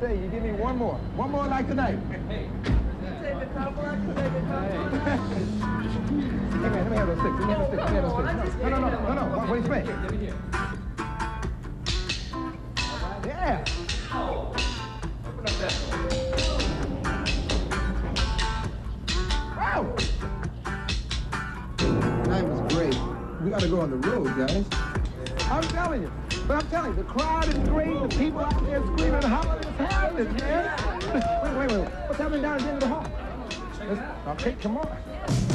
Say, you give me one more. One more like tonight. Hey. Take the cover, take the cover. Let me, let me have those sticks. Let me have those sticks. Let me have those sticks. No, no, no, no, no. no. What, what do you think? Yeah. Oh. Open up that door. Wow. Night was great. We got to go on the road, guys. I'm telling you. But I'm telling you, the crowd is great. The people out there screaming man. Wait, wait, wait. What's happening down at the end of the hall? I'll okay, come on.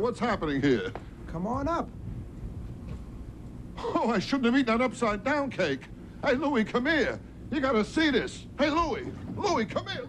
what's happening here? Come on up. Oh, I shouldn't have eaten that upside down cake. Hey, Louie, come here. You gotta see this. Hey, Louie, Louie, come here.